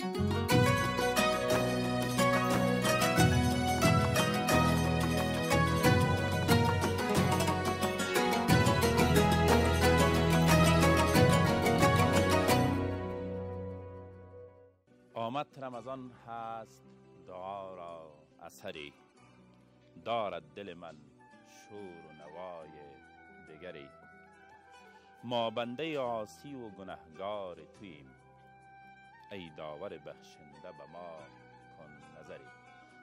آمد رمضان هست دعا را اثری. دارد دل من شور و نوای دگری. ما بنده آسی و گنهگار توییم. ای داور بخشنده به ما کن نظری.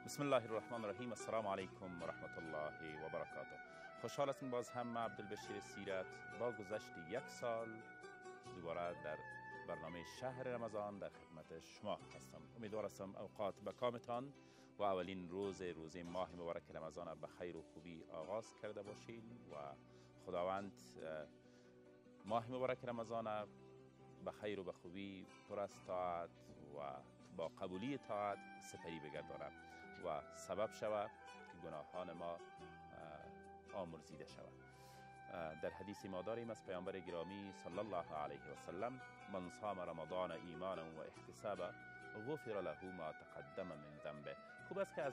بسم الله الرحمن الرحیم. السلام علیکم و رحمت الله و برکاته خوشحال باز هم عبدالبشیر سیرت با گذشت یک سال دوباره در برنامه شهر رمضان در خدمت شما هستم. امیدوار هستم اوقات به کامتان و اولین روز روز ماه مبارک رمضان به خیر و خوبی آغاز کرده باشین و خداوند ماه مبارک رمضان به خیر و به خوبی پر از طاعت و با قبولی طاعت سپری بگرداند و سبب شود که گناهان ما آمرزیده شود. در حدیث ما داریم از پیامبر گرامی صلی الله علیه و سلم من صام رمضان ایمانا و احتسابا غفر له ما تقدم من ذنبه. خوب است که از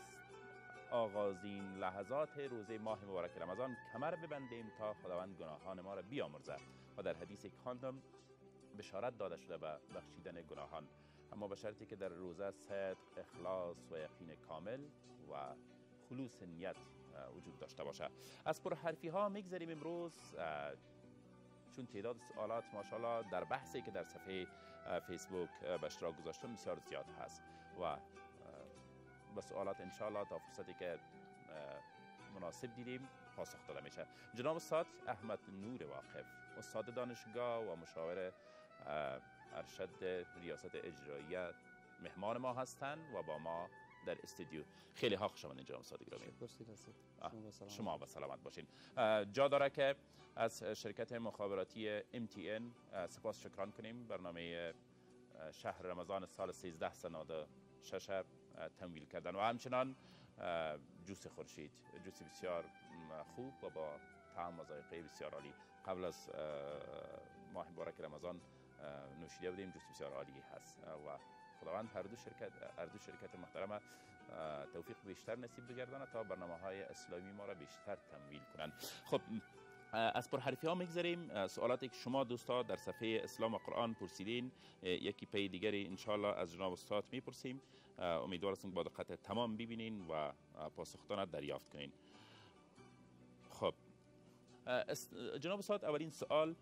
آغازین لحظات روزه ماه مبارک رمضان کمر ببندیم تا خداوند گناهان ما را بیامرزد. و در حدیث کاندم بشارت داده شده به بخشیدن گناهان. اما به شرطی که در روزه صدق اخلاص و یقین کامل و خلوص نیت وجود داشته باشه. از پرحرفی ها می‌گذاریم امروز. چون تعداد سوالات ماشاءالله در بحثی که در صفحه فیسبوک به اشتراک گذاشتم بسیار زیاد هست و به سوالات انشاءالله تا فرصتی که مناسب دیدیم پاسخ داده میشه. جناب استاد احمد نور واقف استاد دانشگاه و مشاور ارشد ریاست اجرایی مهمان ما هستند و با ما در استودیو. خیلی ها خوش آمدید جناب استاد گرامی شما با سلامت باشین. جا داره که از شرکت مخابراتی MTN سپاس شکران کنیم. برنامه شهر رمضان سال 13 سناد شش تمویل کردن. و همچنان جوس خورشید جوس بسیار خوب و با طعم و ذائقه بسیار عالی. قبل از ماه مبارک رمضان نوشیده بودیم جوس بسیار عالی هست. و خداوند هر دو شرکت هر دو شرکت محترم توفیق بیشتر نصیب بگردانه تا برنامه های اسلامی ما را بیشتر تمویل کنند. خب از پرحرفی ها می‌گذاریم سوالاتی که شما دوستا در صفحه اسلام و قرآن پرسیدین یکی پی دیگری انشالله از جناب استاد می‌پرسیم. امیدوار با دقت تمام ببینین و پاسختان دریافت کنین. خب جناب استاد اولین سوال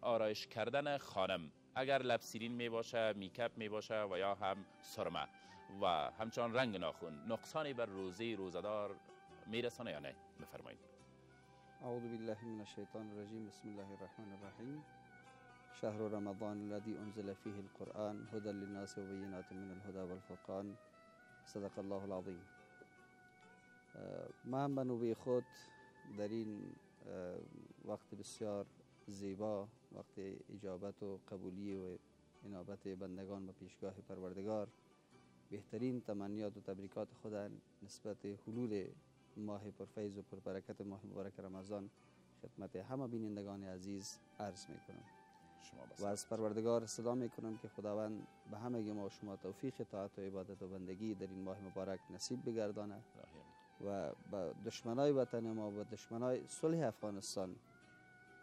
آرایش کردن خانم. اگر لبسیرین می باشه میکپ می باشه و یا هم سرمه. و همچنان رنگ ناخون نقصانی بر روزی روزدار میرسانه یا نه؟ بفرمایید. اعوذ بالله من الشیطان الرجیم. بسم الله الرحمن الرحیم. شهر رمضان الذي انزل فيه القرآن هدى للناس وبينات من الهدى والفرقان. صدق الله العظیم. من به خود در این وقت بسیار زیبا وقت اجابت و قبولی و انابت بندگان به پیشگاه پروردگار. بهترین تمنیات و تبریکات خود نسبت حلول ماه پرفیض و پربرکت ماه مبارک رمضان خدمت همه بینندگان عزیز عرض می کنم و از پروردگار صدا می کنم که خداوند به همه ما شما توفیق طاعت و عبادت و بندگی در این ماه مبارک نصیب بگردانه و به دشمنای وطن ما و دشمنای صلح افغانستان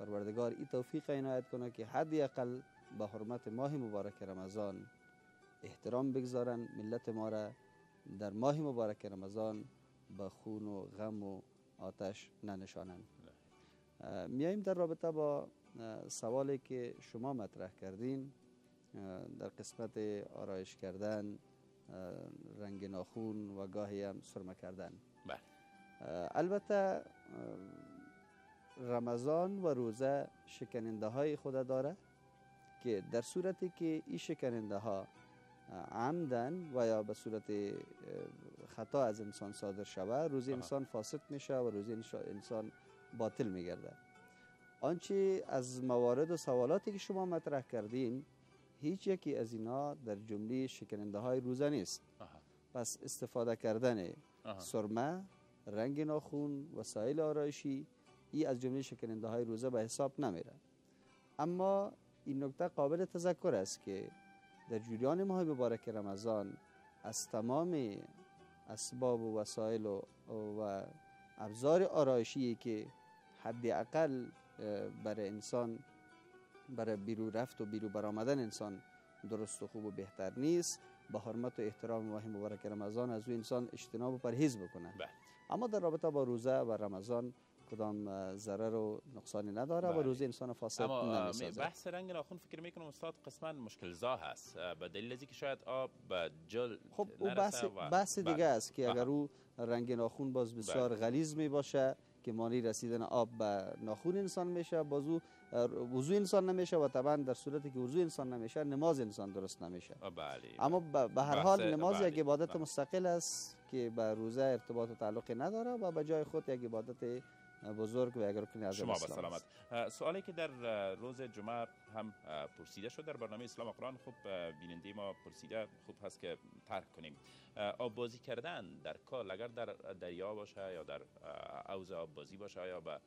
پروردگار این توفیق عنایت کنه که حدی اقل به حرمت ماه مبارک رمضان احترام بگذارن ملت ما را در ماه مبارک رمضان به خون و غم و آتش ننشانند. میاییم در رابطه با سوالی که شما مطرح کردین در قسمت آرایش کردن رنگ ناخون و گاهی هم سرمه کردن. بله. البته رمضان و روزه شکننده های خود داره که در صورتی که این شکننده ها عمدن و یا به صورت خطا از انسان صادر شود روزی انسان فاسد میشه و روزی انسان باطل میگرده آنچه از موارد و سوالاتی که شما مطرح کردین هیچ یکی از اینا در جمله شکننده های روزه نیست. پس استفاده کردن سرمه رنگ ناخون وسایل آرایشی ای از جمله شکننده های روزه به حساب نمیره اما این نکته قابل تذکر است که در جریان ماه مبارک رمضان از تمام اسباب و وسایل و, و ابزار آرایشی که حداقل برای انسان برای بیرو رفت و بیرو برآمدن انسان درست و خوب و بهتر نیست. به حرمت و احترام ماه مبارک رمضان از او انسان اجتناب و پرهیز بکنه بله. اما در رابطه با روزه و رمضان کدام ضرر و نقصانی نداره و بله. روزه انسان فاسد اما نمی‌سازه بحث رنگ ناخن فکر می‌کنم استاد قسما مشکل زا هست به دلیل که شاید آب به جل خب او بحث, بحث دیگه بله. است که اگر آها. او رنگ ناخون باز بسیار غلیظ می باشه که مانی رسیدن آب به ناخون انسان میشه باز او وضو انسان نمیشه و طبعا در صورتی که وضو انسان نمیشه نماز انسان درست نمیشه بله اما به هر حال نماز بله، یک عبادت بله. مستقل است که به روزه ارتباط و تعلقی نداره و به جای خود یک عبادت بزرگ و رکن از شما به سلامت سوالی که در روز جمعه هم پرسیده شد در برنامه اسلام قرآن خوب بیننده ما پرسیده خوب هست که ترک کنیم. آب بازی کردن در کال اگر در دریا باشه یا در حوض آب بازی باشه یا به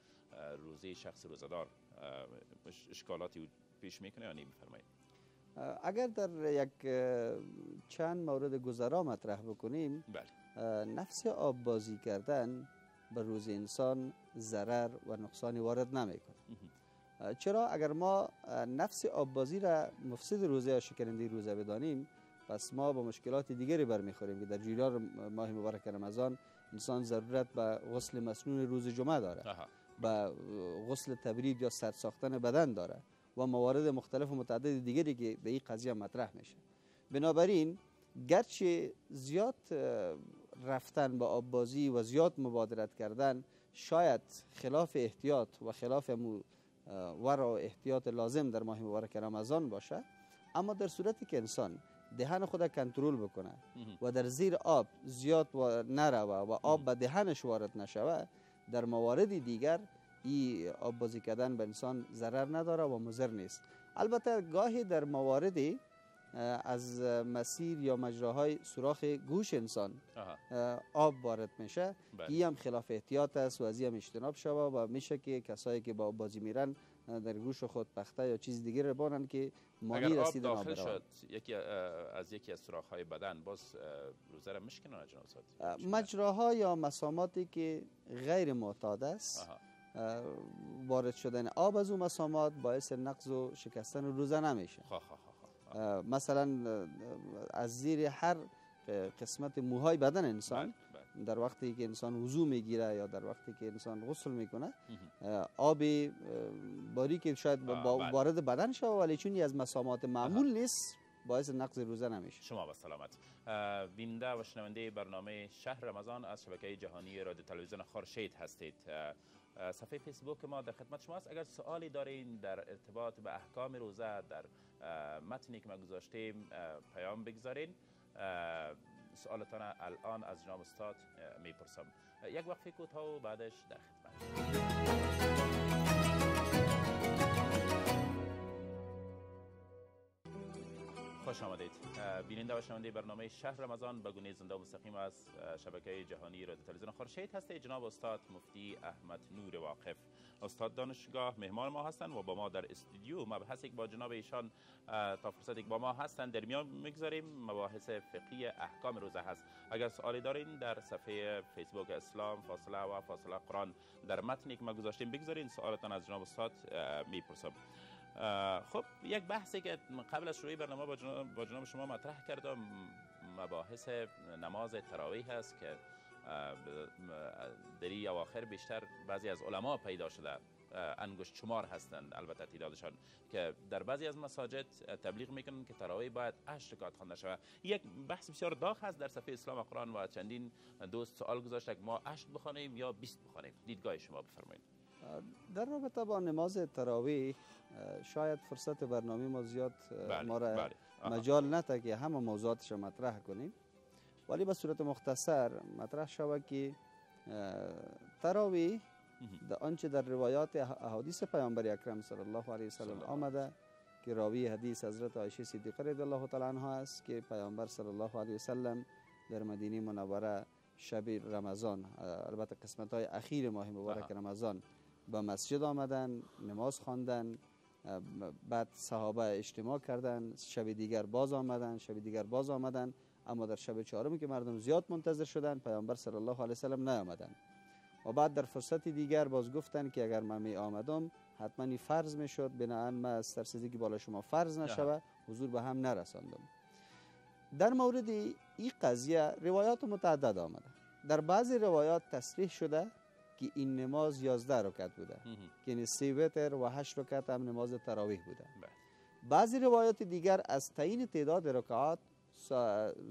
روزه شخص روزدار اشکالاتی پیش می‌کنه یا نمیفرمایید؟ اگر در یک چند مورد گذرا مطرح بکنیم بله. نفس آب بازی کردن به روز انسان ضرر و نقصانی وارد نمی‌کنه. چرا؟ اگر ما نفس آب بازی را مفسد روزه یا شکننده روزه بدانیم پس ما با مشکلات دیگری برمیخوریم که در جریان ماه مبارک رمضان انسان ضرورت به غسل مسنون روز جمعه داره به غسل تبرید یا سرد ساختن بدن داره و موارد مختلف و متعدد دیگری که به این قضیه مطرح میشه. بنابراین گرچه زیاد رفتن به آب بازی و زیاد مبادرت کردن شاید خلاف احتیاط و خلاف ورع و احتیاط لازم در ماه مبارک رمضان باشه. اما در صورتی که انسان دهن خود کنترل بکنه. و در زیر آب زیاد و نروه و آب به دهنش وارد نشوه در موارد دیگر این آب بازی کردن به انسان ضرر نداره و مضر نیست. البته گاهی در مواردی از مسیر یا مجراهای سوراخ گوش انسان. آب وارد میشه. بله. این هم خلاف احتیاط است و از هم اجتناب و میشه که کسایی که با بازی میرن در گوش خود پخته یا چیز دیگه رو بانن که مانی اگر آب رسیدن آب داخل. شد یکی از یکی از سوراخ های بدن باز روزه را استاد اه، مجراها یا مساماتی که غیر معتاد است وارد شدن آب از اون مسامات باعث نقض و شکستن روزه نمیشه. خواه خواه خواه خواه. اه، مثلا از زیر هر قسمت موهای بدن انسان بله، بله. در وقتی که انسان وضو می‌گیره یا در وقتی که انسان غسل می‌کنه آب اه، باریک شاید با- با بله. وارد بدن شوه ولی چون از مسامات معمول نیست باعث نقض روزه نمیشه. شما به سلامت. اه، بیننده و شنونده برنامه شهر رمضان از شبکه جهانی رادیو تلویزیون خورشید هستید. صفحه فیسبوک ما در خدمت شما است. اگر سوالی دارین در ارتباط به احکام روزه در متنی که ما گذاشتیم پیام بگذارین. سوالتان الان از جناب استاد می‌پرسم. یک وقفه کوتاه و بعدش در خدمت. خوش آمدید. بیننده و شنونده برنامه شهر رمضان به گونه زنده و مستقیم از شبکه جهانی رادیو تلویزیون خورشید هسته جناب استاد مفتی احمد نور واقف. استاد دانشگاه مهمان ما هستند و با ما در استودیو مبحثی که با جناب ایشان تا فرصتی که با ما هستند در میان می‌گذاریم. مباحث فقهی احکام روزه هست. اگر سوالی دارین در صفحه فیسبوک اسلام فاصله و فاصله قرآن در متنی که ما گذاشتیم بگذارین. سوالتان از جناب استاد می‌پرسم. خب یک بحثی که قبل از شروع برنامه با جناب, با جناب شما مطرح کردم مباحث نماز تراویح هست که در این اواخر بیشتر بعضی از علما پیدا شده انگشت شمار هستند البته تعدادشان که در بعضی از مساجد تبلیغ می‌کنن که تراویح باید 8 رکعت خوانده شود. یک بحث بسیار داغ هست در صفحه اسلام قرآن و چندین دوست سوال گذاشته که ما 8 بخوانیم یا 20 بخوانیم؟ دیدگاه شما بفرمایید. در رابطه با نماز تراویح اه، شاید فرصت برنامه ما زیاد بله ما را بله. مجال نته که همه موضوعاتش را مطرح کنیم ولی به صورت مختصر مطرح شود که تراویح مهم. در آنچه در روایات اح- احادیث پیامبر اکرم صلی الله علیه وسلم آمده که راوی حدیث حضرت عایشه صدیقه رضی الله تعالی عنها است که پیامبر صلی الله علیه وسلم در مدینه منوره شب رمضان البته قسمت های اخیر ماه مبارک آها. رمضان به مسجد آمدن نماز خواندن بعد صحابه اجتماع کردن شب دیگر باز آمدن شب دیگر باز آمدن اما در شب چهارم که مردم زیاد منتظر شدن پیامبر صلی الله علیه وسلم نیامدن. و بعد در فرصت دیگر باز گفتن که اگر من می آمدم حتما فرض می شد بنابراین من از که بالا شما فرض نشوه حضور به هم نرساندم. در مورد این قضیه روایات متعدد آمده. در بعضی روایات تصریح شده که این نماز 11 رکعت بوده. یعنی سی وتر و هشت رکعت هم نماز تراویح بوده بله. بعضی روایات دیگر از تعیین تعداد رکعات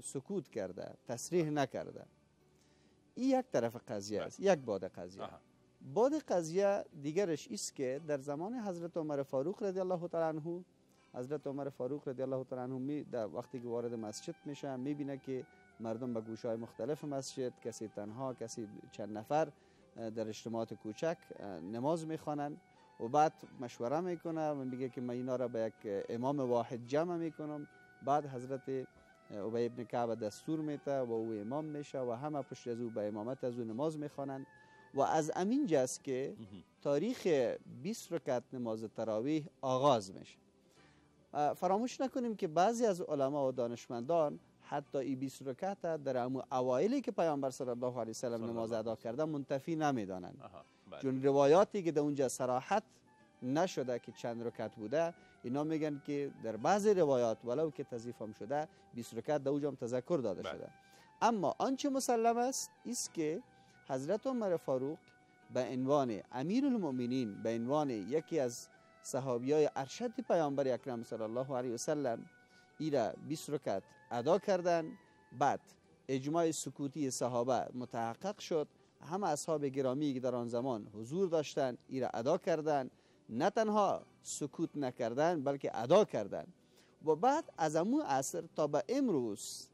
سکوت کرده تصریح نکرده این یک طرف قضیه بله. است یک بعد قضیه آها. بعد قضیه دیگرش است که در زمان حضرت عمر فاروق رضی الله تعالی عنه حضرت عمر فاروق رضی الله تعالی عنه می در وقتی که وارد مسجد میشه می‌بینه که مردم به گوشه های مختلف مسجد کسی تنها کسی چند نفر در اجتماعات کوچک نماز می‌خوانند و بعد مشوره می‌کنه و میگه که من اینا را به یک امام واحد جمع می‌کنم. بعد حضرت ابی ابن کعب دستور میته و او امام میشه و همه پشت از او به امامت از او نماز می‌خوانند و از امین جاست که. تاریخ 20 رکعت نماز تراویح آغاز میشه. فراموش نکنیم که بعضی از علما و دانشمندان حتی این 20 رکعت در امو اوایلی که پیامبر صلی الله علیه وسلم نماز ادا کرده منتفی نمی‌دانند. بله. چون روایاتی که در اونجا صراحت نشده که چند رکعت بوده اینا میگن که در بعضی روایات ولو که تضیف هم شده 20 رکعت در اونجا هم تذکر داده بله. شده اما آنچه مسلم است است که حضرت عمر فاروق به عنوان امیر المؤمنین به عنوان یکی از صحابی های ارشد پیامبر اکرم صلی الله علیه وسلم ایره 20 رکعت ادا کردن. بعد اجماع سکوتی صحابه متحقق شد. همه اصحاب گرامی که در آن زمان حضور داشتند ایره ادا کردند. نه تنها سکوت نکردن بلکه ادا کردند. و بعد از امون عصر تا به امروز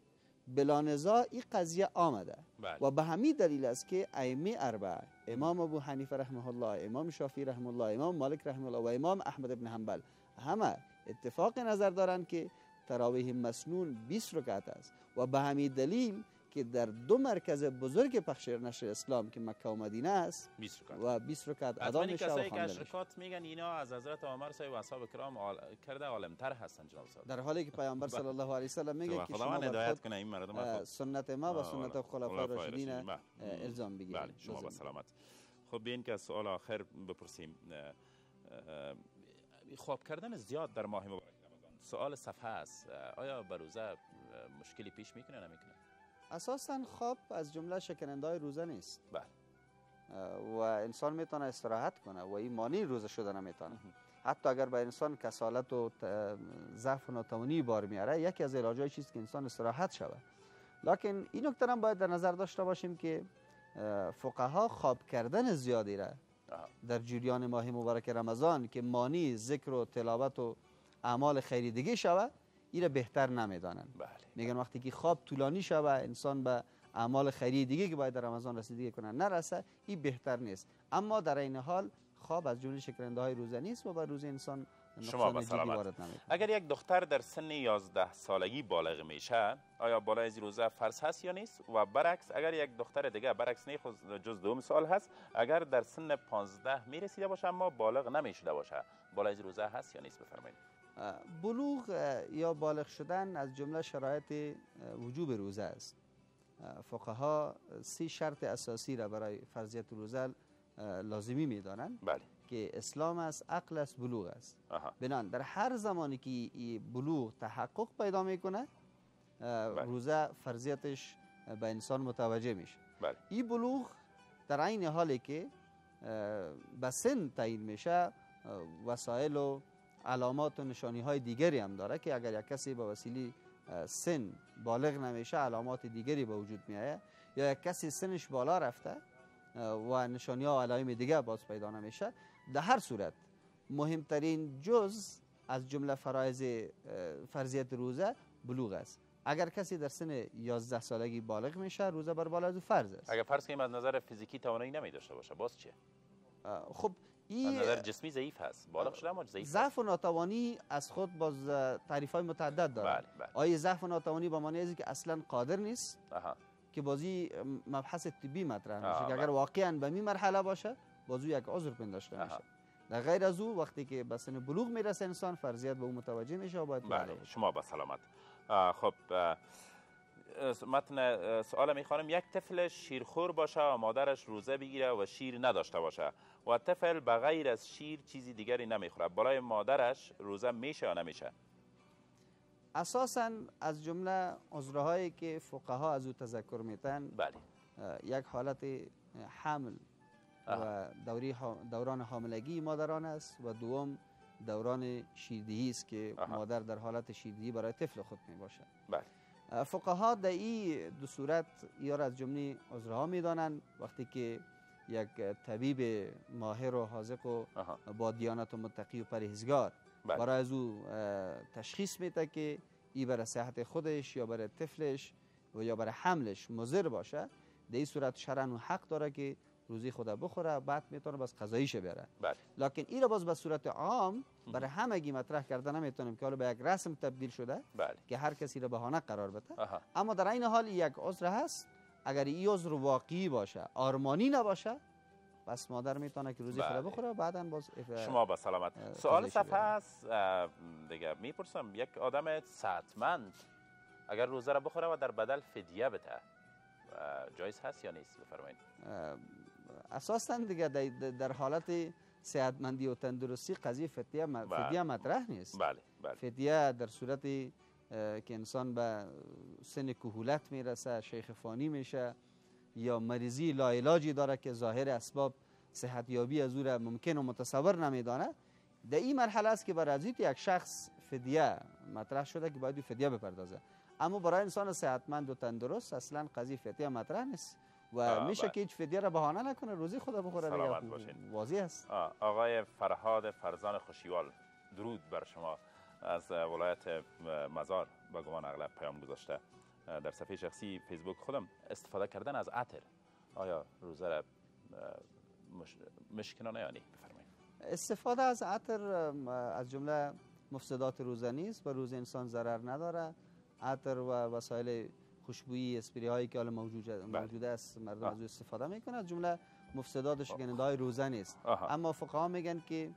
بلا نزاع این قضیه آمده. بله. و به همین دلیل است که ائمه اربعه امام ابو حنیفه رحمه الله امام شافعی رحمه الله امام مالک رحمه الله و امام احمد بن حنبل همه اتفاق نظر دارند که تراویح مسنون 20 رکعت است. و به همین دلیل که در دو مرکز بزرگ پخش نشر اسلام که مکه و مدینه است 20 رکعت. و 20 رکعت ادا میشه و خوانده میشه. میگن اینا از حضرت عمر صاحب و اصحاب کرام عال... کرده عالمتر هستن جناب صاحب. در حالی که پیامبر صلی الله علیه و سلم میگه که شما هدایت کنه این مردم. سنت ما و سنت بله. خلفای راشدین بله. الزام بگیرید. بله شما. با سلامت. خب بیاین که سوال آخر بپرسیم. خواب کردن زیاد در ماه مبارک. سوال صفحه است. آیا به روزه مشکلی پیش می‌کنه نمی‌کنه؟ اساسا خواب از جمله شکننده های روزه نیست. بله. و انسان می‌تونه استراحت کنه و این مانع روزه شده نمی‌تونه حتی اگر به انسان کسالت و ضعف و ناتوانی بار میاره یکی از علاجای چیست که انسان استراحت شود لکن این نکته هم باید در نظر داشته باشیم که فقها خواب کردن زیادی را. در جریان ماه مبارک رمضان که مانی ذکر و تلاوت و اعمال خیری دیگه شود این را بهتر نمی‌دانند بله. میگن وقتی که خواب طولانی شوه انسان به اعمال خیری دیگه که باید در رمضان رسیدگی کنه نرسه این بهتر نیست. اما در این حال خواب از جمله شکننده های روزه نیست و بر روز انسان شما به سلامت. اگر یک دختر در سن 11 سالگی بالغ میشه آیا بالای از روزه فرض هست یا نیست؟ و برعکس اگر یک دختر دیگه برعکس نه جز دوم سال هست اگر در سن 15 می‌رسیده باشه اما بالغ نمی‌شده باشه بالای از روزه هست یا نیست؟ بفرمایید. بلوغ یا بالغ شدن از جمله شرایط وجوب روزه است. فقها سی شرط اساسی را برای فرضیت روزه لازمی می‌دانند بله. که اسلام است عقل است بلوغ است. بنان در هر زمانی که بلوغ تحقق پیدا می‌کنه بله. روزه فرضیتش به انسان متوجه میشه. بله. این بلوغ در عین حالی که به سن تعیین میشه وسایل و علامات و نشانی های دیگری هم داره که اگر یک کسی به وسیله سن بالغ نمیشه علامات دیگری به وجود میایه یا یک کسی سنش بالا رفته و نشانی ها و علائم دیگه باز پیدا نمیشه در هر صورت مهمترین جز از جمله فرایز فرضیت روزه بلوغ است. اگر کسی در سن 11 سالگی بالغ میشه روزه بر بالا از فرض است. اگر فرض کنیم از نظر فیزیکی توانایی نمی داشته باشه باز چیه؟ خب از نظر جسمی ضعیف هست. بالغ شده اما ضعیف ضعف و ناتوانی از خود باز تعریف های متعدد داره بله بله. آیا ضعف و ناتوانی با معنی ازی که اصلا قادر نیست آها. که بازی مبحث طبی مطرح میشه که بله. اگر واقعا به می مرحله باشه بازو یک عذر پنداشته. میشه. در غیر از او وقتی که به سن بلوغ می‌رسه انسان فرضیت به او متوجه میشه و باید بله شما به سلامت. خب متن سوال می‌خوانم. یک طفل شیرخور باشه و مادرش روزه بگیره و شیر نداشته باشه. و طفل به غیر از شیر چیزی دیگری نمی‌خوره برای مادرش روزه میشه یا نمیشه؟ اساسا از جمله عذرهایی که فقها از او تذکر میتن بله. یک حالت حمل و دوری دوران حاملگی مادران است و دوم دوران شیردهی است که مادر در حالت شیردهی برای طفل خود می باشد بله فقها در این دو صورت یا از جمله عذرها می‌دانند. وقتی که یک طبیب ماهر و حاضق و با دیانت و متقی و پرهیزگار بله. برای از او تشخیص میده که ای برای صحت خودش یا برای طفلش و یا برای حملش مضر باشه در این صورت شرن و حق داره که روزی خدا بخوره بعد می‌تونه بس قضاییش بره بله. لکن این را باز به صورت عام برای همگی مطرح کرده نمی‌تونیم که حالا به یک رسم تبدیل شده بله. که هر کسی را بهانه قرار بده. اما در این حال یک عذر هست اگر این عذر واقعی باشه آرمانی نباشه پس مادر می‌تونه که روزی بله. خدا بخوره بعدا باز شما با سلامت. سوال صفحه است. دیگه می‌پرسم یک آدم صحتمند اگر روزه را بخوره و در بدل فدیه بده جایز هست یا نیست؟ بفرمایید. اساسا دیگه در حالت صحتمندی و تندرستی قضیه فدیه فدیه مطرح نیست. بله بله. فدیه در صورت که انسان به سن کهولت می‌رسه شیخ فانی میشه یا مریضی لاعلاجی داره که ظاهر اسباب صحتیابی از او را ممکن و متصور نمیدانه. در این مرحله است که برای ازیت یک شخص فدیه مطرح شده که باید فدیه بپردازه. اما برای انسان صحتمند و تندرست اصلا قضیه فدیه مطرح نیست و میشه که هیچ فدیه را بهانه نکنه روزی خدا بخوره دیگه واضح است. آقای فرهاد فرزان خوشیوال درود بر شما. از ولایت مزار با گمان اغلب پیام گذاشته. در صفحه شخصی فیسبوک خودم استفاده کردن از عطر آیا روزه را مش... مشکنانه یا نه؟ بفرمایید. استفاده از عطر از جمله مفسدات روزه نیست و روز انسان ضرر نداره. عطر و وسایل خوشبویی اسپری هایی که حالا موجود موجود است مردم از استفاده می‌کنه از جمله مفسدات شکننده های روزه نیست. اما فقها میگن که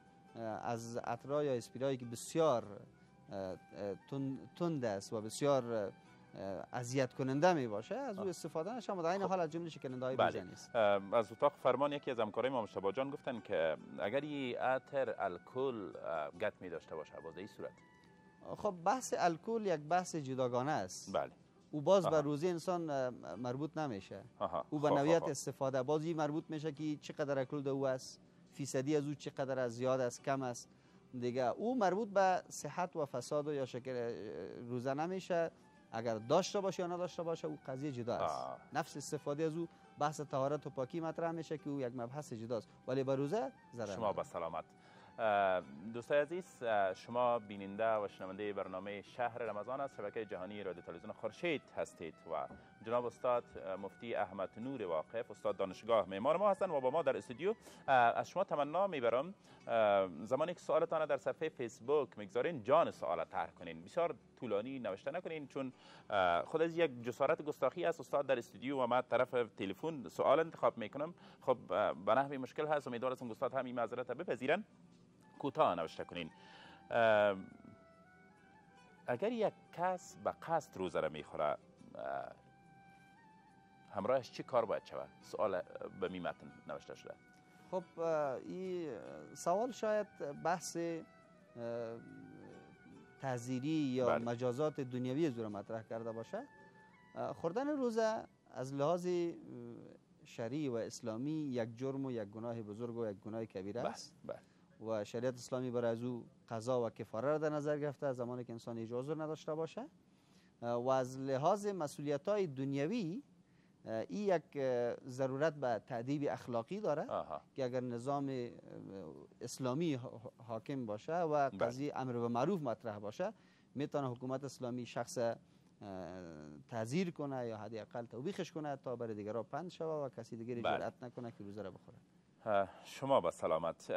از عطرها یا اسپری که بسیار تند است و بسیار اذیت کننده می باشه از او استفاده نشه در این حال از جمله شکننده های بله. نیست. از اتاق فرمان یکی از همکارای ما مشتبه جان گفتن که اگر این عطر الکل گت می داشته باشه باز این صورت. خب بحث الکل یک بحث جداگانه است. بله. او باز به روزی انسان مربوط نمیشه. او به نویت استفاده بازی مربوط میشه که چقدر الکل او است. فیصدی از او چقدر از زیاد است کم است دیگه او مربوط به صحت و فساد و یا شکل روزه نمیشه. اگر داشته باشه یا نداشته باشه او قضیه جدا است. نفس استفاده از او بحث طهارت و پاکی مطرح میشه که او یک مبحث جداست. ولی به روزه ضرر شما به سلامت. دوستای عزیز شما بیننده و شنونده برنامه شهر رمضان از شبکه جهانی رادیو تلویزیون خورشید هستید و جناب استاد مفتی احمد نور واقف استاد دانشگاه معمار ما هستند و با ما در استودیو. از شما تمنا می‌برم. زمانی که سوالتان در صفحه فیسبوک می‌گذارین جان سوال طرح کنین. بسیار طولانی نوشته نکنین چون خود از یک جسارت گستاخی است. استاد در استودیو و ما طرف تلفن سوال انتخاب می‌کنم. خب به نحوی مشکل هست امیدوار هستم استاد هم این معذرت بپذیرن. کوتاه نوشته کنین. اگر یک کس به قصد روزه را می‌خوره همراهش چی کار باید شود؟ سوال به می متن نوشته شده. خب این سوال شاید بحث تحذیری یا بله. مجازات دنیوی زور مطرح کرده باشه. خوردن روزه از لحاظ شرعی و اسلامی یک جرم و یک گناه بزرگ و یک گناه کبیره است. بله. و شریعت اسلامی برای از او قضا و کفاره را در نظر گرفته زمانی که انسان اجازه نداشته باشه. و از لحاظ مسئولیت های دنیوی این یک ضرورت به تعدیب اخلاقی داره آها. که اگر نظام اسلامی حاکم باشه و قضیه امر به معروف مطرح باشه می‌تونه حکومت اسلامی شخص تعذیر کنه یا حداقل توبیخش کنه تا برای دیگران پند شوه و کسی دیگری بله. جرأت نکنه که روزه را بخوره شما با سلامت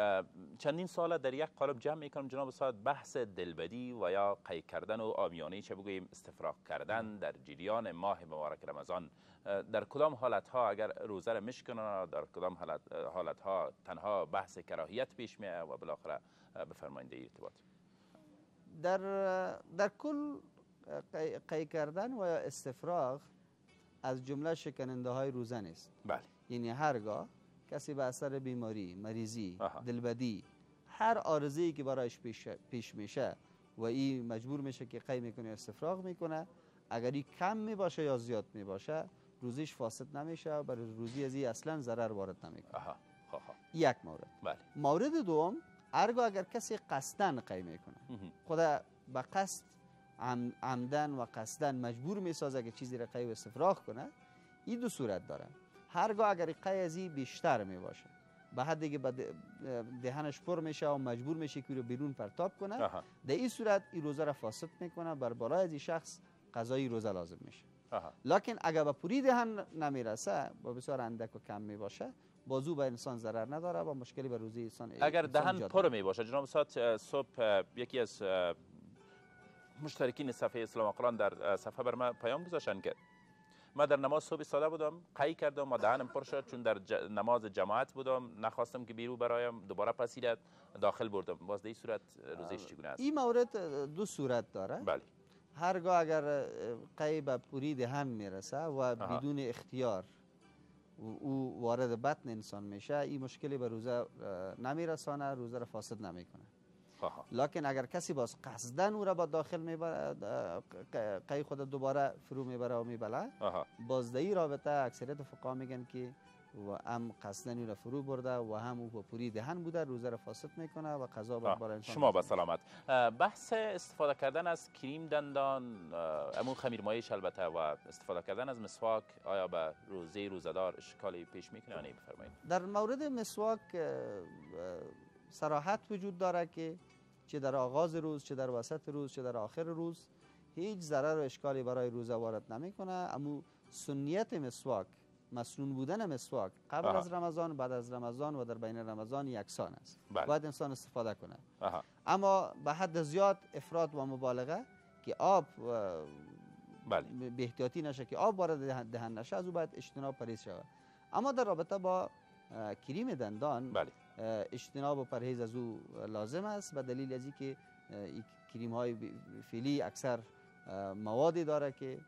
چندین سال در یک قالب جمع می‌کنم جناب استاد بحث دلبدی و یا قی کردن و آمیانه چه بگوییم استفراغ کردن در جریان ماه مبارک رمضان در کدام حالت ها اگر روزه را میشکنن در کدام حالت, حالت ها تنها بحث کراهیت پیش میه و بالاخره بفرمایید ارتباط. در در کل قی کردن و یا استفراغ از جمله شکننده های روزه نیست. بله. یعنی هرگاه کسی به اثر بیماری مریضی دلبدی هر آرزی که برایش پیش, پیش میشه و این مجبور میشه که قی می‌کنه استفراغ می‌کنه اگر این کم می باشه یا زیاد می باشه روزیش فاسد نمیشه برای روزی از اصلا ضرر وارد نمی‌کنه. یک مورد. بله. مورد دوم ارگو اگر کسی قصدن قی می‌کنه خدا به قصد عمدن و قصدن مجبور می‌سازه که چیزی را قی و استفراغ کنه این دو صورت داره. هرگاه اگر قیزی بیشتر می باشه به حدی که دهنش پر میشه و مجبور میشه که رو بیرون پرتاب کنه در این صورت این روزه را فاسد می‌کنه بر بالای از این شخص قضایی روزه لازم میشه. لکن اگر به پوری دهن نمی‌رسه با بسیار اندک و کم می باشه بازو به انسان ضرر نداره و مشکلی به روزی انسان اگر دهن پر می باشه جناب استاد صبح یکی از مشترکین صفحه اسلام اقران در صفحه بر ما پیام گذاشتن که ما در نماز صبح ساده بودم قی کردم و دهنم پر شد چون در نماز جماعت بودم نخواستم که بیرو برایم دوباره پسیرد داخل بردم. باز در این صورت روزش چگونه است؟ این مورد دو صورت داره. بله. هرگاه اگر قی به پوری دهن می‌رسه و بدون اختیار او وارد بطن انسان میشه این مشکلی به روزه نمیرسانه روزه را فاسد نمی‌کنه. لکن اگر کسی باز قصدن او را با داخل می‌بره قی خود دوباره فرو می‌بره و میبله باز در رابطه اکثریت فقها میگن که و هم قصدن او را فرو برده و هم او پوری دهن بوده روزه را فاسد می‌کنه و قضا بر انسان شما با سلامت. بحث استفاده کردن از کریم دندان امون خمیر مایش البته و استفاده کردن از مسواک آیا به روزه روزدار اشکالی پیش می‌کنه نه بفرمایید در مورد مسواک سراحت وجود داره که چه در آغاز روز چه در وسط روز چه در آخر روز هیچ ضرر و اشکالی برای روزه وارد نمی‌کنه. اما سنیت مسواک مسنون بودن مسواک قبل از رمضان بعد از رمضان و در بین رمضان یکسان است بله. باید انسان استفاده کنه اما به حد زیاد افراد و مبالغه که آب بله. به احتیاطی نشه که آب وارد دهن نشه از او باید اجتناب پریز شود اما در رابطه با کریم دندان بله. اجتناب و پرهیز از او لازم است به دلیل از که کریم های فیلی اکثر موادی داره که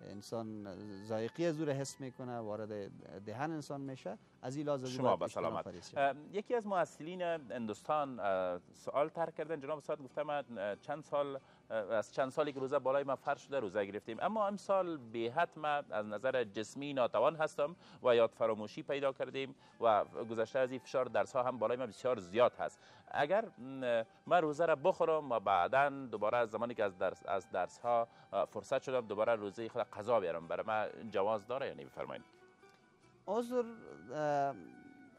انسان ذائقی از او حس می‌کنه وارد دهن انسان میشه. از این لازم شما با سلامت. یکی از مؤسسین هندوستان سوال ترک کردن جناب استاد گفته من چند سال از چند سالی که روزه بالای ما فرش شده روزه گرفتیم. اما امسال به حد ما از نظر جسمی ناتوان هستم و یاد فراموشی پیدا کردیم و گذشته از این فشار درس ها هم بالای ما بسیار زیاد هست. اگر ما روزه را بخورم و بعدا دوباره از زمانی که از درس از درس ها فرصت شدم دوباره روزه خود قضا بیارم. برای ما جواز داره یا یعنی بفرمایید. عذر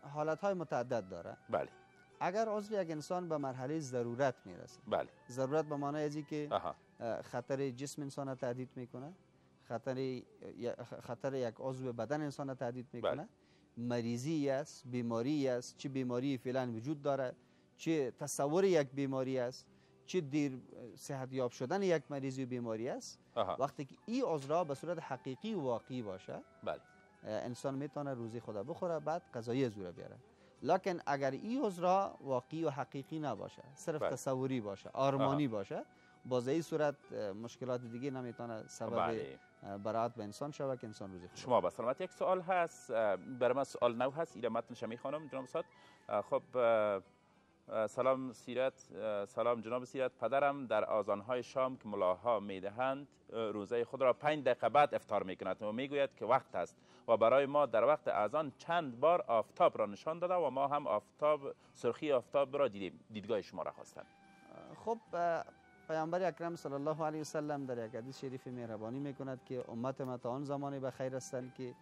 حالت های متعدد داره. بله. اگر عضو یک انسان به مرحله ضرورت می‌رسه بله. ضرورت به معنی ازی که خطر جسم انسان تهدید می‌کنه خطر خطر یک عضو بدن انسان تهدید می‌کنه بله. مریضی است بیماری است چه بیماری فعلا وجود داره چه تصور یک بیماری است چه دیر صحت یاب شدن یک مریضی و بیماری است وقتی که این عذرا به صورت حقیقی و واقعی باشه بله. انسان می‌تونه روزی خدا بخوره بعد قضایی زوره بیاره لکن اگر این عذرا واقعی و حقیقی نباشه صرف بله. تصوری باشه آرمانی باشه باز این صورت مشکلات دیگه نمی‌تونه سبب بله. برات به انسان شوه که انسان روزی خدا شما با سلامت یک سوال هست برای من سوال نو هست ایره متنش می‌خوانم جناب استاد خب سلام سیرت سلام جناب سیرت. پدرم در آزانهای شام که ملاها می‌دهند روزه خود را پنج دقیقه بعد افطار می‌کند. و می‌گوید که وقت است و برای ما در وقت اذان چند بار آفتاب را نشان داده و ما هم آفتاب سرخی آفتاب را دیدیم. دیدگاه شما را خواستند خب پیامبر اکرم صلی الله علیه وسلم در یک حدیث شریف مهربانی می‌کند که امت ما تا آن زمانی به خیر هستند که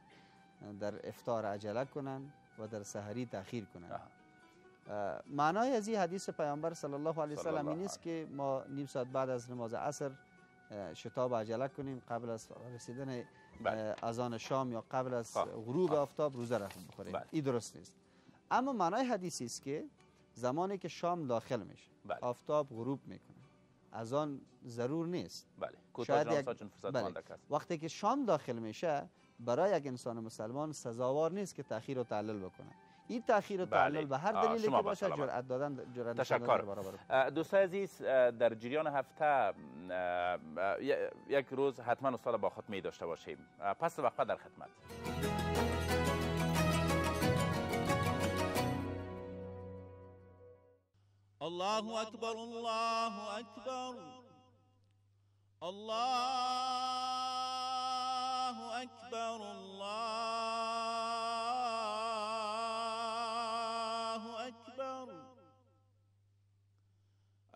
در افطار عجله کنند و در سحری تاخیر کنند. معنای از این حدیث پیامبر صلی الله علیه وسلم این است که ما نیم ساعت بعد از نماز عصر شتاب عجله کنیم. قبل از رسیدن بله. اذان شام یا قبل از غروب آفتاب روزه را بخوریم بله. این درست نیست. اما معنای حدیثی است که زمانی که شام داخل میشه بله. آفتاب غروب می‌کنه. از آن ضرور نیست. بله. شاید یک- فرصت بله. وقتی که شام داخل میشه برای یک انسان مسلمان سزاوار نیست که تاخیر و تعلل بکنه. این تاخیر و بله. تعلل به هر دلیلی که با باشه. جرأت دادن جرأت تشکر. دوستان عزیز در جریان هفته یک روز حتما استاد با خود می داشته باشیم پس وقفه در خدمت الله أكبر الله أكبر الله أكبر الله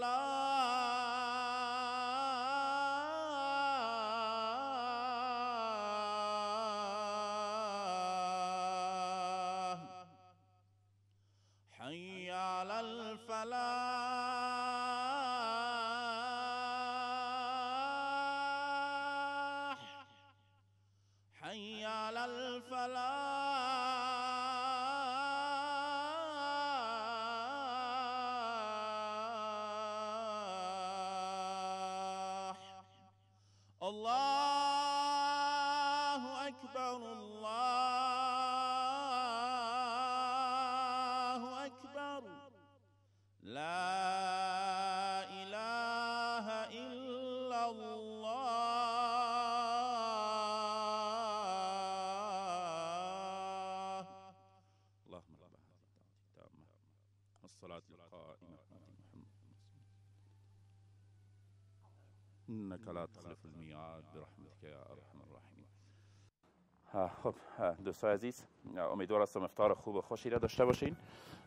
সালা إنك لا تخلف الميعاد برحمتك يا أرحم الراحمين. اه، خب دوستان عزیز امیدوار هستم افطار خوب و خوشی را داشته باشین.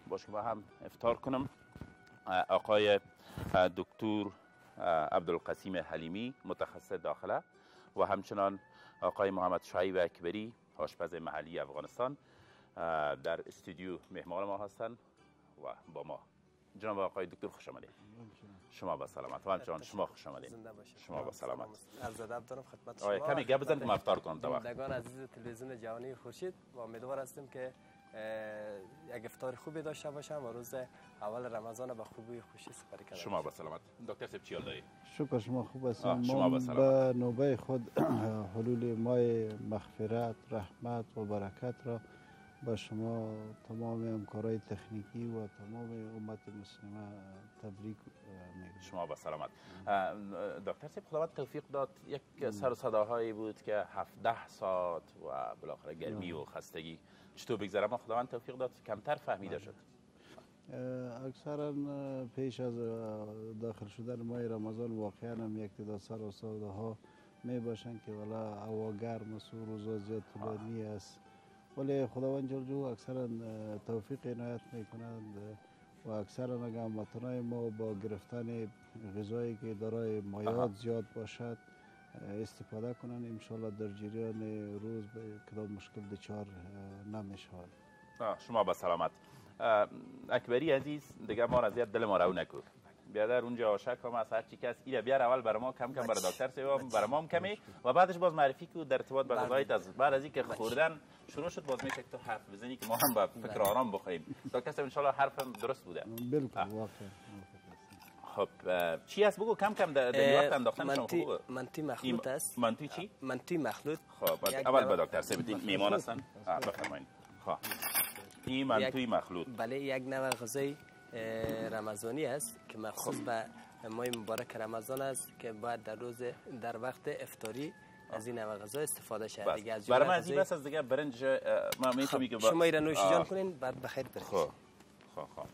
با هم افطار کنم. آقای دکتر عبدالقسیم حلیمی متخصص داخله و همچنان آقای محمد شعیب اکبری آشپز محلی افغانستان در استودیو مهمان ما هستند و با ما جناب آقای دکتر خوش آمدید. شما با سلامت. و همچنان شما خوش آمدید. شما با سلامت. عرض ادب دارم خدمت شما. کمی گپ بزن که ما افطار کنم تا وقت. بینندگان عزیز تلویزیون جهانی خورشید و امیدوار هستیم که یک افطار خوبی داشته باشم و روز اول رمضان به خوبی خوشی سپری کنم شما با سلامت. دکتر سب چی دارید شکر شما خوب هستید شما ما به سلامت. به نوبه خود حلول ماه مغفرت رحمت و برکت را به شما تمام همکارای تکنیکی و تمام امت مسلمه تبریک میگم شما با سلامت. دکتر سیب خداوند توفیق داد. یک سر و صداهایی بود که 17 ساعت و بالاخره گرمی و خستگی. چطور بگذره؟ ما خداوند توفیق داد. کمتر فهمیده شد. اکثرا پیش از داخل شدن ماه رمضان واقعا هم یک تعداد سر و سوده ها می باشند که والا هوا گرم و روزا زیاد طولانی است. ولی خداوند جل جلاله اکثرا توفیق عنایت می کنند و اکثرا اگر هموطنای ما با گرفتن غذایی که دارای آها. مایعات زیاد باشد استفاده کنند انشالله در جریان روز به کدام مشکل دچار نمی شود آه، شما با سلامت. اکبری عزیز دیگه ما را زیاد دل ما رو نکو. بیا در اونجا آشک هم از هر چی کس ایره بیار اول برای ما کم کم برای دکتر سیوا برای ما هم کمی. و بعدش باز معرفی کو در ارتباط به غذایت از بعد از اینکه خوردن شروع شد باز میشه که تو حرف بزنی که ما هم با فکر آرام بخوریم. دکتر سیوا ان شاء الله حرفم درست بوده. بالکل. خب چی هست؟ بگو کم کم در این وقت انداختن شما منتی خوبه؟ منتی مخلوط است. منتوی چی؟ منتی مخلوط. خب اول به دکتر سیبتین میمان هستن؟ بفرمایید. خب این منتوی مخلوط. بله یک نوع غذای رمضانی است که مخصوص خب. به ماه مبارک رمضان است که باید در روز در وقت افتاری از این نوع غذا استفاده شد دیگه از برای من از بس از دیگه برنج ما می‌تونم خب. که شما ایران نوش جان کنین بعد بخیر برید خب. خب خب.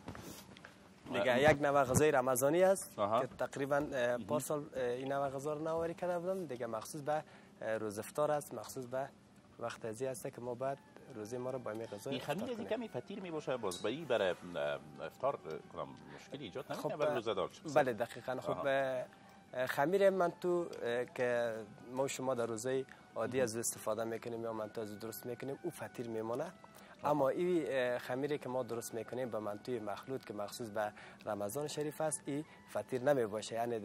دیگه یک نوع غذای رمضانی است که تقریبا پارسال این نوع غذا رو نواری کرده بودم. دیگه مخصوص به روز افطار است. مخصوص به وقت ازی است که ما بعد روزی ما رو با این غذا این خمیر از کمی فطیر می باشه باز برای برای افطار کنم مشکلی ایجاد نمی‌کنه خب برای روزه دار بله دقیقاً. خب خمیر من تو که ما شما در روزه عادی از استفاده می‌کنیم یا من تو از درست می‌کنیم او فطیر میمونه. اما این خمیری که ما درست می‌کنیم به منتوی مخلوط که مخصوص به رمضان شریف است این فطیر نمی باشه. یعنی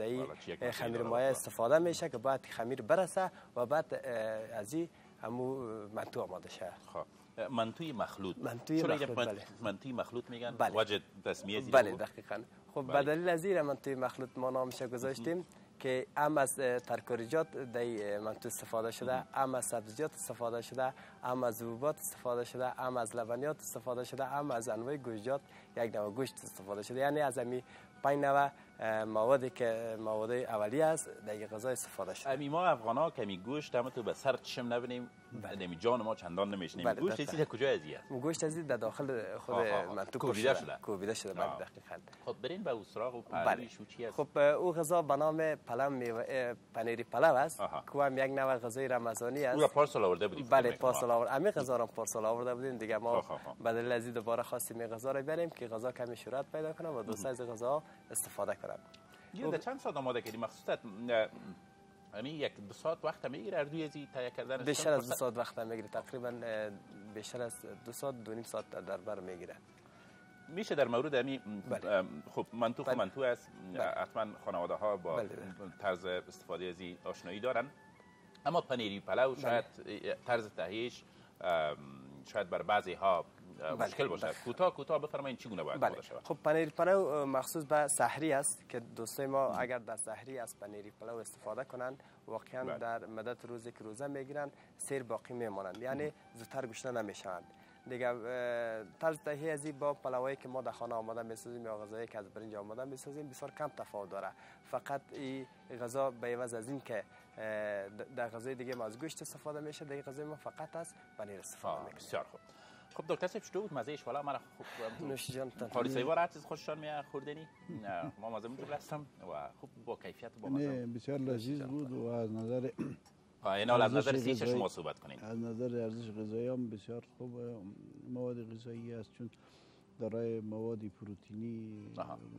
در خمیر مایه استفاده میشه که باید خمیر برسه و بعد از این همو منتو آماده شه. خب. منتوی مخلوط. منتوی مخلوط بله. منتوی مخلوط میگن؟ بله. وجه تسمیه بله دقیقاً. خب بله. بدلیل از منتوی مخلوط ما نامش گذاشتیم که ام از ترکاریجات در منتو استفاده شده ام از سبزیجات استفاده شده ام از حبوبات استفاده شده ام از لبنیات استفاده شده ام از انواع گوشتات یک نوع گوشت استفاده شده. یعنی از امی پنج نوع موادی که مواد اولیه است در غذا استفاده شده. امی ما افغان ها کمی گوشت هم تو به سر چشم نبینیم نمی جان ما چندان نمیشنیم. بله گوشت چیزی کجا ازیه؟ گوشت ازی در داخل خود منطقه کوبیده شده. کوبیده شده بله دقیقاً. خب برین به اوسراغ و بله. شو چی است خب او غذا به نام پلو میوه پنیری پلو است. که هم یک نوع غذای رمضانی است. او پارسال آورده بودیم بله پارسال آورده امی غذا را پارسال آورده بودیم. دیگه ما بدل از دوباره خواستیم غذا را بریم که غذا کمی شورت پیدا کنه و دوست از غذا استفاده کنم یه چند ساعت آماده کردی مخصوصا یعنی یک دو ساعت وقت می‌گیره اردوی ازی تهیه کردن بیشتر از دو ساعت وقت می‌گیره تقریبا بیشتر از دو ساعت دو نیم ساعت در بر می‌گیره میشه در مورد امی بله. خب منطوق بله. منطوق است بله. حتما خانواده ها با بله. طرز استفاده از آشنایی دارن اما پنیری پلو بله. شاید طرز تهیهش شاید بر بعضی ها بله. مشکل باشه. کوتاه کوتاه بفرمایید چگونه باید بله. شود خب پنیر پلو مخصوص به سحری است که دوستای ما اگر در سحری از پنیر پلو استفاده کنند واقعا بله. در مدت روزی که روزه می‌گیرن سیر باقی میمانند. یعنی زودتر گشنه نمی‌شوند. دیگه طرز تهیه ازی با پلوایی که ما در خانه آماده می‌سازیم یا غذایی که از برنج آماده می‌سازیم بسیار کم تفاوت داره. فقط این غذا به عوض از این که در غذای دیگه ما از گوشت استفاده میشه دیگه غذای ما فقط از پنیر استفاده می‌کنیم. بسیار خوب. خب دکتر صاحب چطور بود؟ مزهش والا من خوب نوش جان پالی سیوار هر چیز خوششان می خوردنی ما مزه بود هستم و خوب با کیفیت با مزه بسیار لذیذ بود و از نظر این حال از نظر سیش شما صحبت کنین. از نظر ارزش غذایی هم بسیار خوب مواد غذایی است چون دارای مواد پروتئینی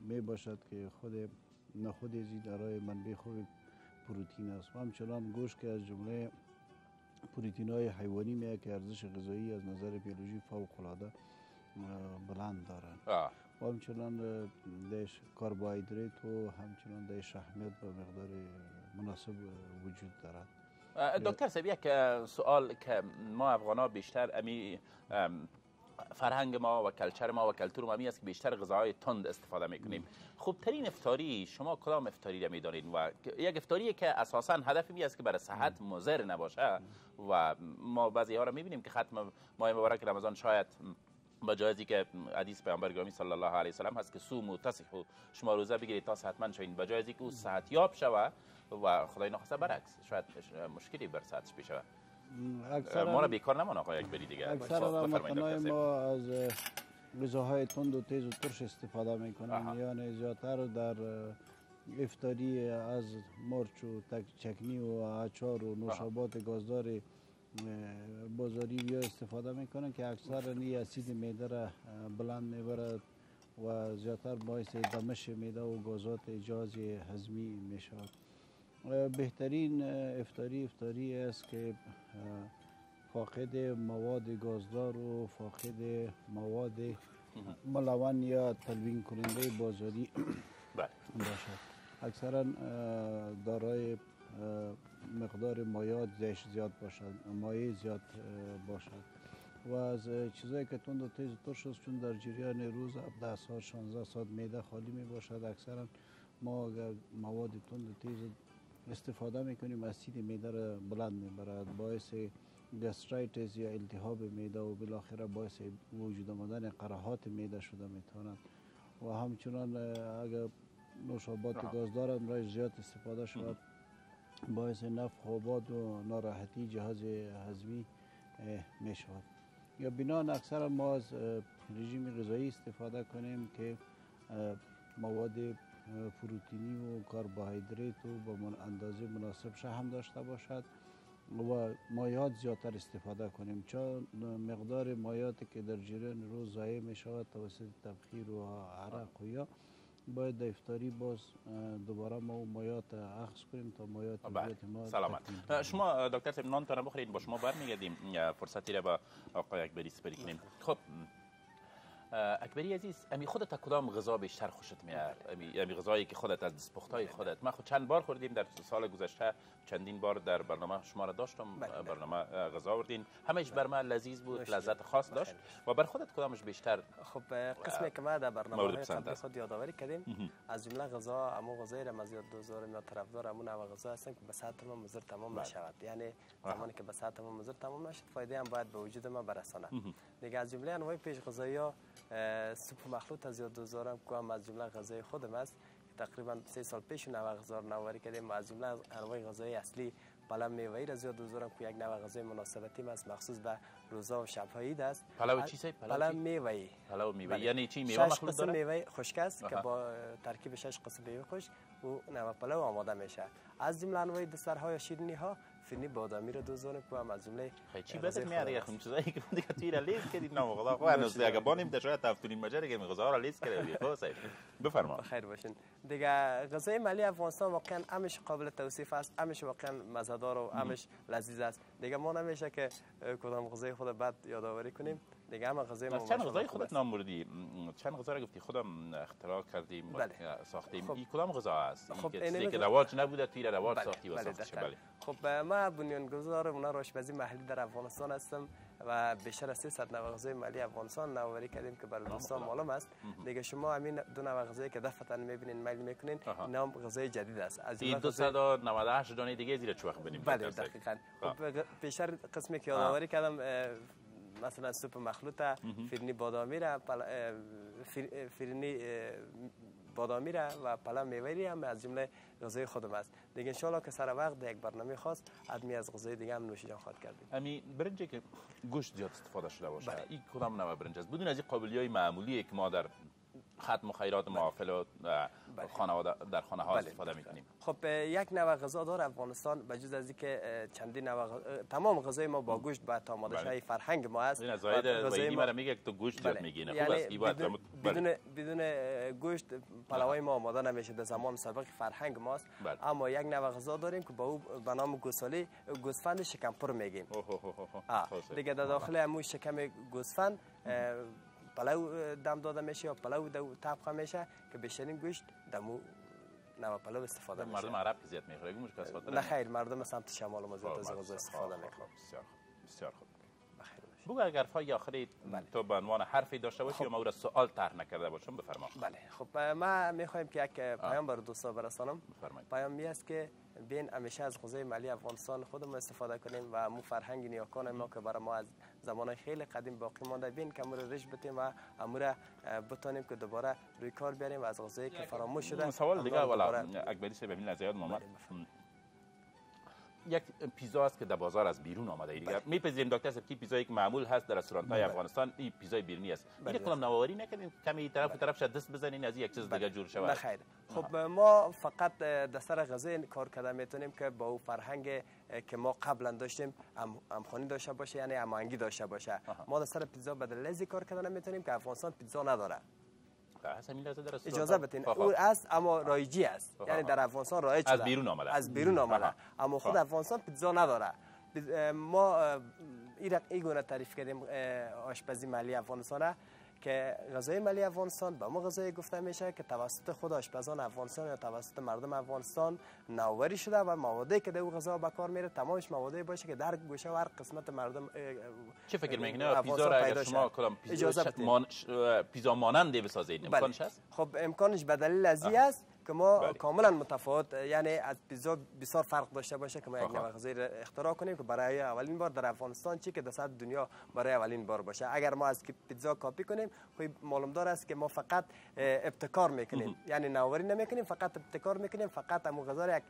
می باشد که خود نخود ازی دارای منبع خوب پروتئین است. و همچنان گوشت که از جمله پروتین های حیوانی میه که ارزش غذایی از نظر بیولوژی فوق العاده بلند دارن. و همچنان دیش کربوهیدرات و همچنان دیش اهمیت به مقدار مناسب وجود دارد. دکتر سبی یک سوال که ما افغان ها بیشتر امی فرهنگ ما و کلچر ما و کلتور ما است که بیشتر غذاهای تند استفاده می‌کنیم. خوبترین افطاری شما کدام افطاری را می‌دانید؟ و یک افطاری که اساسا هدف می است که برای صحت مضر نباشه و ما بعضی ها را می‌بینیم که ختم ماه مبارک رمضان شاید با جایزی که حدیث پیامبر گرامی صلی الله علیه و سلم هست که سوم و تصح و شما روزه بگیرید تا صحتمند شوید با جایزی که او صحت یاب شوه و خدای نخواسته برعکس شاید مشکلی بر صحتش پیش ما را بیکار نمان آقا یک بری دیگه اکثر ما از غذاهای تند و تیز و ترش استفاده می‌کنن. یعنی زیادتر در افطاری از مرچ و چکنی و اچار و نوشابات گازدار بازاری بیا استفاده می‌کنن که اکثر نی اسید میده را بلند می‌برد و زیادتر باعث دمش میده و گازات اجازی هضمی می‌شود. بهترین افطاری افطاری است که فاقد مواد گازدار و فاقد مواد ملون یا تلوین کننده بازاری بله. باشد. اکثرا دارای مقدار مایات زیاد باشد مایع زیاد باشد. و از چیزایی که تند و تیز ترش است چون در جریان روز 10 ساعت 16 ساعت میده خالی می باشد اکثرا ما مواد تند و تیز استفاده می‌کنیم اسید میده را بلند می‌برد. باعث گسترایتس یا التهاب میده و بالاخره باعث وجود آمدن قرحات میده شده می‌تواند. و همچنان اگر نوشابات گازدار امرای زیاد استفاده شود باعث نفخ و باد و ناراحتی جهاز هضمی می شود یا بنان اکثر ما از رژیم غذایی استفاده کنیم که مواد پروتینی و کربوهیدرات و با اندازه مناسب شهم داشته باشد و مایات زیادتر استفاده کنیم. چون مقدار مایاتی که در جریان روز ضایع می شود توسط تبخیر و عرق و یا باید در افتاری باز دوباره ما مایات اخذ کنیم تا مایات بله. ما سلامت. شما دکتر نان تا بخورید با شما برمیگردیم. فرصتی را با آقای اکبری سپری کنیم. خب اکبری عزیز امی خودت کدام غذا بیشتر خوشت میاد؟ امی, امی غذایی که خودت از دستپختای خودت ما خود چند بار خوردیم در سال گذشته چندین بار در برنامه شما را داشتم بله، بله. برنامه غذا آوردین. همش بر من لذیذ بود لذت خاص داشت. و بر خودت کدامش بیشتر؟ خب قسمی که ما در برنامه قبل خود یادآوری کردیم از جمله غذا اما غذای را مزیاد دوزار یا طرفدار امون نوع غذا هستن که به ساعت ما مضر تمام نشود. بله. یعنی زمانی که به ساعت ما مضر تمام نشد فایده هم باید به وجود ما برسانه دیگه از جمله انواع پیش غذایی ها سوپ مخلوط از یاد دوزارم که هم از جمله غذای خودم است. تقریبا سه سال پیش نوع غذا نواری کردیم. از جمله انواع غذای اصلی پلو میوه‌ای را زیاد دوزارم که یک نوع غذای مناسبتی است مخصوص به روزا و شب‌های است. پلو چی سه؟ پلو میوه‌ای. پلو میوه یعنی چی؟ میوه مخلوط داره؟ میوه خشک است که با ترکیب شش قسم میوه خشک و نوع پلو آماده میشه. از جمله انواع دسرها یا شیرینی ها فیلمی بادامی رو دوزانه کو هم از جمله چی بده میاد یه خم چیزایی که دیگه توی را لیست کردید نام خدا خو هنوز دیگه بانیم در شاید تفتونین مجره که غذا را لیست کرده خو سعید بفرما. خیر باشین. دیگه غذای ملی افغانستان واقعا همش قابل توصیف است همش واقعا مزهدار و همش لذیذ است. دیگه ما نمیشه که کدام غذای خود بعد یادآوری کنیم. دیگه هم غذای ما چند غذای خودت نام بردی؟ چند غذا را گفتی؟ خودم اختراع کردیم بله. ساختیم. خب. این کدام غذا است خب این که رواج نبوده توی رواج بله. ساختی و بله. بله. خب ما بنیانگذار اونها آشپزی محلی در افغانستان هستم و بیشتر از 300 نوع غذای ملی افغانستان نوآوری کردیم که برای دوستان معلوم است. دیگه شما همین دو نوع غذایی که دفعتا می‌بینین میل می‌کنین اینا هم غذای جدید است. از این 298 دانه دیگه زیر چوخ بنیم. بله دقیقاً. خب بیشتر قسمی که یادآوری کردم مثلا سوپ مخلوط فرنی بادامی را فرنی بادامی را و پلو میوه هم از جمله غذای خودم است. دیگه انشالله که سر وقت یک برنامه خاص ادمی از غذای دیگه هم نوشیدن خواهد کردیم. امی برنجی که گوشت زیاد استفاده شده باشه بله. این کدام نوع برنج است؟ بدون از این قابلی های معمولی که ما در ختم و خیرات بله. محافل و بله. خانواده در خانه ها بله. استفاده می‌کنیم. خب یک نوع غذا داره افغانستان به جز از اینکه چندین نوع تمام غذای ما با گوشت با آماده شده فرهنگ ما است این زاید ویدی مرا میگه تو گوشت زیاد میگینه خوب است یعنی بدون, بدون بدون گوشت پلوای ما آماده نمیشه. در زمان سابق فرهنگ ماست. اما یک نوع غذا داریم که با او به نام گوساله گوسفند شکمپر میگیم. دیگه در داخل همون شکم گوسفند پلو دم داده میشه یا پلو دو تبخه میشه که بیشترین گوشت دمو نو پلو استفاده میشه. مردم عرب زیاد می‌خوره نه خیر مردم سمت شمال ما زیاد از غذا استفاده می‌کنه بسیار بسیار خوب. بگو اگر فای آخری بله. تو به عنوان حرفی داشته باشی خب. یا ما سوال طرح نکرده باشم بفرما. بله خب ما می‌خوایم که یک پیام بر دوستا برسانم. پیام می است که بین همیشه از غذای ملی افغانستان خودمون استفاده کنیم و مو فرهنگ نیاکان ما که برای ما از زمان خیلی قدیم باقی مانده. بین که امور رش بتیم و امور بتانیم که دوباره روی کار بیاریم و از غذایی که فراموش شده سوال دیگه والا اکبری سه ببین نزیاد محمد. بله، یک پیزا است که در بازار از بیرون آمده دیگه بله. میپذیریم دکتر صاحب که پیزایی که معمول هست در رستوران های بله. افغانستان. این پیزای بیرونی است. این کدام نوآوری نکنین کمی طرف و طرف شد دست بزنین از یک چیز دیگه جور شود. بخیر. خب ما فقط در سر غذا کار کرده می‌تونیم که با او فرهنگ که ما قبلا داشتیم امخانی داشته باشه یعنی امانگی داشته باشه. ما در سر پیزا بدل کار کردن نمی‌تونیم که افغانستان پیزا نداره. اجازه بدین. او است اما رایجی است. یعنی در افغانستان رایج از بیرون آمده. از بیرون آمده. اما خود افغانستان پیتزا نداره. ما این گونه تعریف کردیم آشپزی ملی افغانستان که غذای ملی افغانستان به ما غذای گفته میشه که توسط خود آشپزان افغانستان یا توسط مردم افغانستان نوآوری شده و موادی که در او غذا به کار میره تمامش موادی باشه که در گوشه و هر قسمت مردم چه فکر می‌کنید پیزا را اگر شما کدام پیزا. پیزا ماننده بسازید بله. امکانش هست خب امکانش به دلیل ازی است که ما بله. کاملا متفاوت یعنی از پیزا بسیار فرق داشته باشه که ما یک. نوع غذایی را اختراع کنیم که برای اولین بار در افغانستان چی که در سطح دنیا برای اولین بار باشه اگر ما از که پیتزا کاپی کنیم خب معلوم دار است که ما فقط ابتکار می‌کنیم یعنی نوآوری نمی‌کنیم فقط ابتکار می‌کنیم فقط همون غذا را یک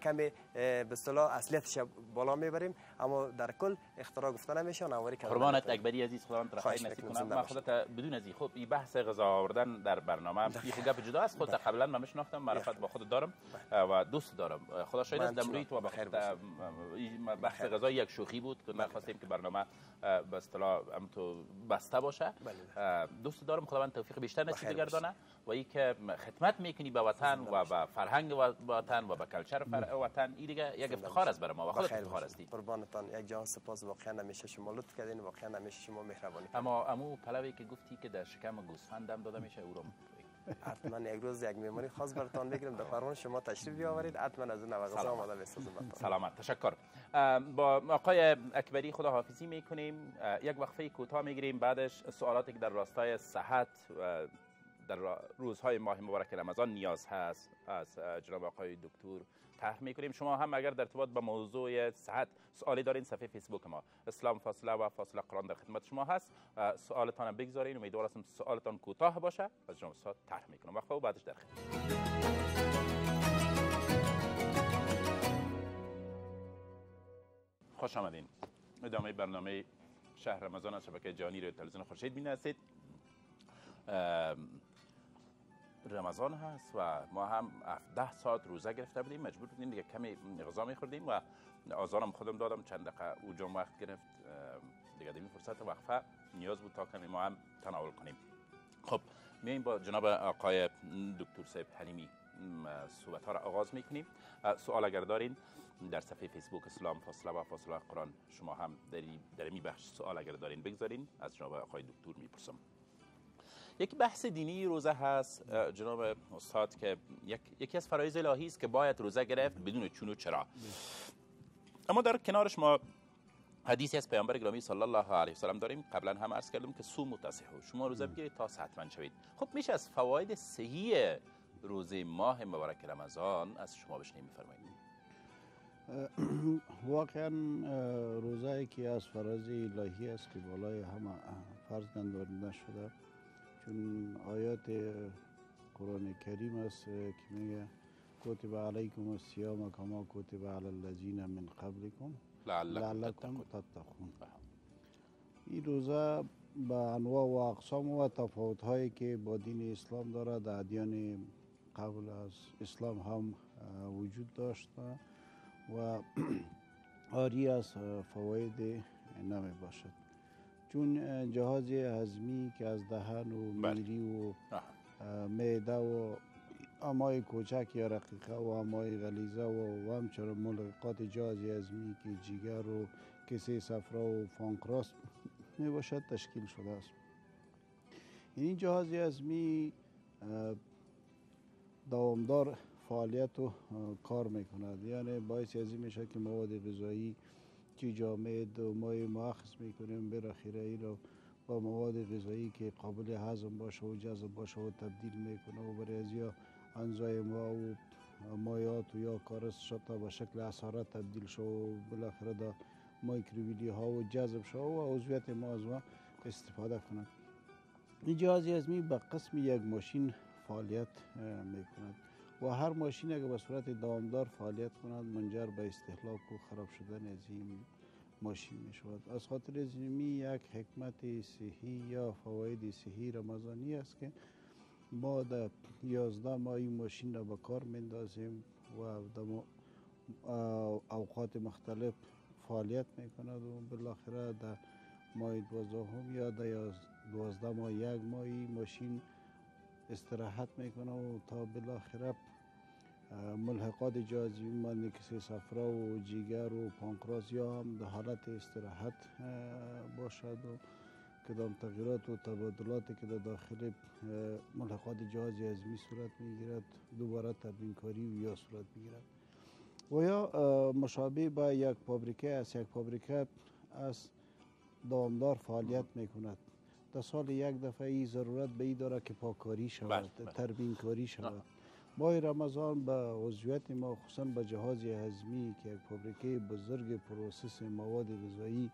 کمی به اصطلاح اصلیتش بالا می‌بریم اما در کل اختراع گفته نمیشه نوآوری کردن قربانت. اکبری عزیز خواهش خیر نصیب کنم من باشید. خودت بدون از خب این بحث غذا آوردن در برنامه یه گپ جدا است خودت قبلا من میشناختم معرفت با خود دارم و دوست دارم. خدا شاید بخیر خودت این بحث غذا یک شوخی بود که نخواستیم که برنامه به اصطلاح هم تو بسته باشه. بله. دوست دارم. خداوند توفیق بیشتر نصیب بخیر بگردانه و ای که خدمت می‌کنی به وطن و به فرهنگ و- وطن و به کلچر وطن. این دیگه یک افتخار است برای ما. و خودت افتخار. هستی. قربانتان. یک جهان سپاس. واقعا همیشه شما لطف کردین. واقعا همیشه شما مهربانی. اما امو پلوی که گفتی که در شکم گوسفند دم داده میشه او رو حتما یک روز یک میمانی خاص براتان بگیرم. در فرمان شما تشریف بیاورید. حتما از اون نوغزا. آماده بسازم سلامت. تشکر. با آقای اکبری خداحافظی می‌کنیم. اه، یک وقفه کوتاه می‌گیریم. بعدش سوالاتی که در راستای صحت در روزهای ماه مبارک رمضان نیاز هست از جناب آقای دکتر طرح می‌کنیم. شما هم اگر در ارتباط با موضوع صحت سوالی دارین صفحه فیسبوک ما اسلام فاصله و فاصله قرآن در خدمت شما هست. سوالتان هم بگذارین. امیدوار هستم سوالتان کوتاه باشه. از جناب استاد طرح می‌کنم. وقفه و بعدش در خدمت. خوش آمدین. ادامه برنامه شهر رمضان از شبکه جهانی رو تلویزیون خورشید بینید رمضان هست و ما هم ده ساعت روزه گرفته بودیم. مجبور بودیم دیگه کمی غذا میخوردیم و آزارم خودم دادم. چند دقیقه او جمع وقت گرفت دیگه این فرصت وقفه نیاز بود تا کمی ما هم تناول کنیم. خب میایم با جناب آقای دکتر صاحب حلیمی صحبت ها را آغاز می‌کنیم. سوال اگر دارین در صفحه فیسبوک اسلام فاصله و فاصله قرآن شما هم در در این بخش سوال اگر دارین بگذارین از جناب آقای دکتر می‌پرسم. یک بحث دینی روزه هست جناب استاد که یک، یکی از فرایض الهی است که باید روزه گرفت بدون چون و چرا. اما در کنارش ما حدیثی از پیامبر گرامی صلی الله علیه و سلم داریم. قبلا هم عرض کردم که سوم تصحو شما روزه بگیرید تا صحتمند شوید. خب میشه از فواید صحی روزه ماه مبارک رمضان از شما بشنیم میفرمایید. واقعا روزه که از فراز الهی است که بالای همه فرض گنداری نشده. چون آیات قرآن کریم است که میگه کتب علیکم الصیام کما کتب علی الذین من قبلکم لعلکم تتقون. تتقون. این روزه به انواع و اقسام و تفاوت هایی که با دین اسلام داره در ادیان قبل از اسلام هم وجود داشته و آری از فواید نمی باشد. چون جهاز هضمی که از دهن و بله. میری و معده و امای کوچک یا رقیقه و امای غلیظه و, و همچنان ملحقات جهاز هضمی که جگر و کسه صفرا و فانکراس می باشد تشکیل شده است. این جهاز هضمی دوامدار فعالیت و کار می‌کند. یعنی باعث از این میشه که مواد غذایی که جامعه دومای مؤخذ می‌کنیم بالاخره این رو با مواد غذایی که قابل هضم باشه و جذب باشه و تبدیل می‌کنه و برای از یا ها و مایات و یا کارس شده به شکل اثارت تبدیل شو و بالاخره دا مایکروویلی ها و جذب شو و عضویت ما از ما استفاده کنند این جهاز هضمی به قسم یک ماشین فعالیت می‌کند. و هر ماشین اگر به صورت دامدار فعالیت کند منجر به استهلاک و خراب شدن از این ماشین می شود از خاطر زمینی یک حکمت صحی یا فواید صحی رمضانی است که ما در یازده ماه این ماشین را به کار میندازیم و در اوقات مختلف فعالیت می‌کند و بالاخره در ماه دوازدهم یا در دوازده ماه یک ماه این ماشین استراحت می‌کنه و تا بالاخره ملحقات جهازی مانند کسی صفرا و جیگر و پانکراس یا هم در حالت استراحت باشد و کدام تغییرات و تبادلاتی که در داخل ملحقات جهاز هضمی صورت می‌گیرد دوباره تبیین کاری و یا صورت می‌گیرد و یا مشابه به یک فابریکه است. یک فابریکه از دوامدار فعالیت می‌کند در سال یک دفعه ای ضرورت به ای داره که پاکاری شود بله، بله. ترمیم کاری شود. ماه رمضان به عضویت ما خصوصا به جهاز هضمی که یک فابریکه بزرگ process مواد غذایی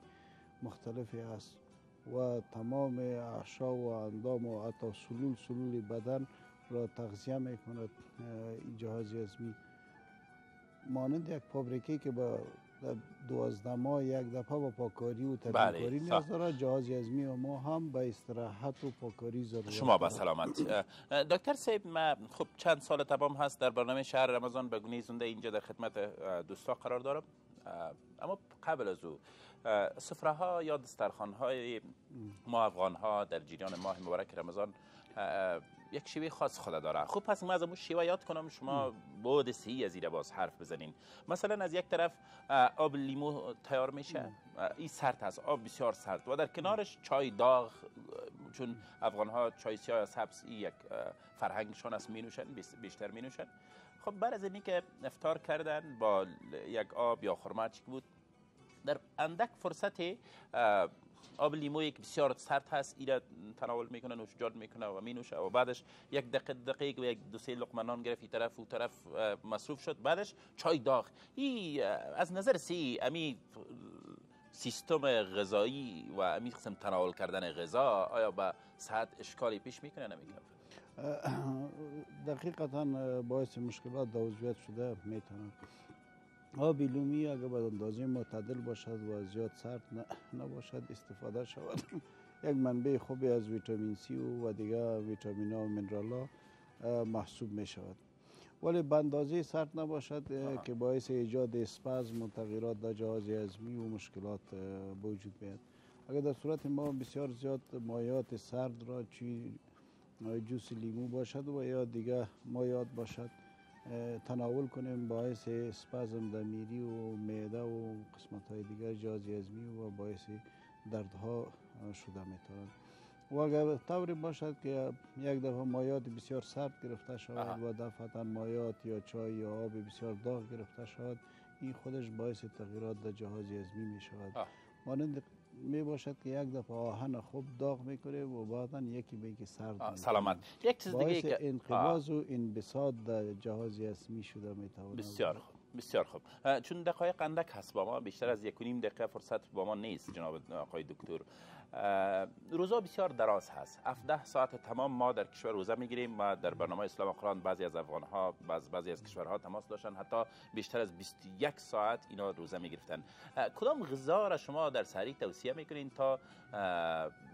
مختلفی است و تمام احشا و اندام و حتی سلول سلول بدن را تغذیه می کند این جهاز هضمی. مانند یک فابریکه که دوازده ماه یک دفعه با پاکاری و تمیزکاری بله، نیاز داره جهاز ازمی و ما هم به استراحت و پاکاری ضرورت شما با سلامت دکتر سیب ما خب چند سال تمام هست در برنامه شهر رمضان به گونه زنده اینجا در خدمت دوستا قرار دارم. اما قبل از او سفره ها یا دسترخان های ما افغان ها در جریان ماه مبارک رمضان یک شیوه خاص خود داره خب پس ما از اون شیوه یاد کنم شما بود سی از باز حرف بزنین. مثلا از یک طرف آب لیمو تیار میشه. این سرد هست آب بسیار سرد. و در کنارش چای داغ چون افغان ها چای سیاه یا سبز یک فرهنگشان است می نوشن بیشتر می نوشن خب بعد از اینی که افتار کردن با یک آب یا خرما بود در اندک فرصت آب لیمو که بسیار سرد هست ایرا تناول می‌کنه نوش جان می‌کنه و مینوشه و بعدش یک دقیقه دقیق و یک دو سه لقمه نان گرفت این طرف و طرف مصروف شد. بعدش چای داغ. ای از نظر سی امی سیستم غذایی و امی قسم تناول کردن غذا آیا به صحت اشکالی پیش می‌کنه؟ نمی‌کنه دقیقتا باعث مشکلات دوزویت شده می‌تونه. آب لومی اگر به اندازه معتدل باشد و زیاد سرد نباشد استفاده شود. یک منبع خوبی از ویتامین سی و, و دیگر ویتامین ها و منرال ها محسوب می شود ولی به اندازه سرد نباشد که باعث ایجاد اسپازم و تغییرات در جهاز هضمی و مشکلات به وجود بیاد اگر در صورت ما بسیار زیاد مایات سرد را چی جوس لیمو باشد و یا دیگر مایات باشد تناول کنیم باعث سپازم در میری و معده و قسمت های دیگر جهاز هضمی و باعث دردها شده می‌تواند و اگر طوری باشد که یک دفعه مایات بسیار سرد گرفته شود و دفعتا مایات یا چای یا آب بسیار داغ گرفته شود این خودش باعث تغییرات در جهاز هضمی می شود مانند می باشد که یک دفعه آهن خوب داغ می‌کنه و بعدا یکی به که سرد سلامت. یک چیز دیگه که انقباض و انبساط در جهاز اسمی شده می‌تواند بسیار خوب بسیار خوب. چون دقایق اندک هست با ما بیشتر از یک نیم دقیقه فرصت با ما نیست جناب آقای دکتر. روزا بسیار دراز هست. 17 ساعت تمام ما در کشور روزه می‌گیریم و در برنامه اسلام قرآن بعضی از افغان ها بعض بعضی از کشورها تماس داشتن. حتی بیشتر از 21 ساعت اینا روزه می‌گرفتن. کدام غذا را شما در سحری توصیه می‌کنین تا